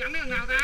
有没有拗子